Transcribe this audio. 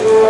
Amen.